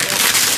let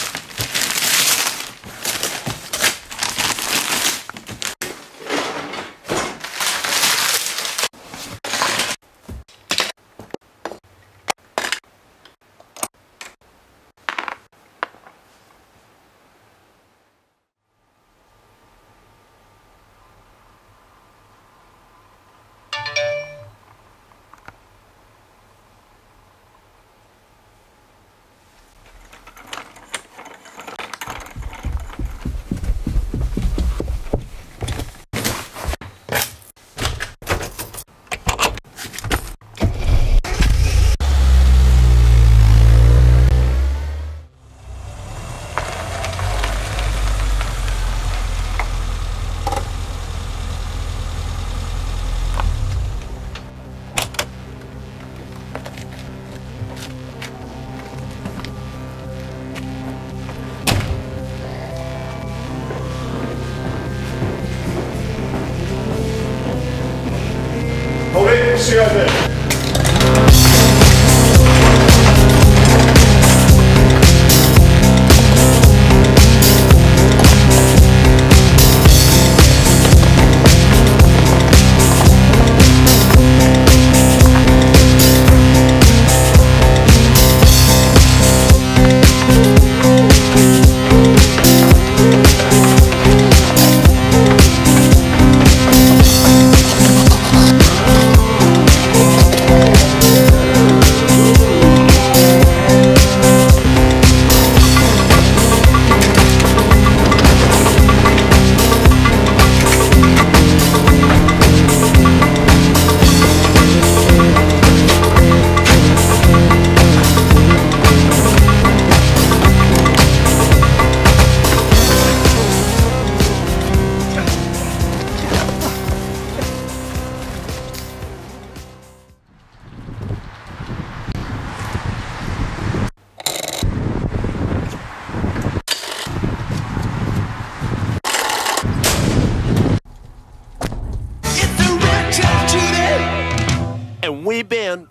幸せ And we've been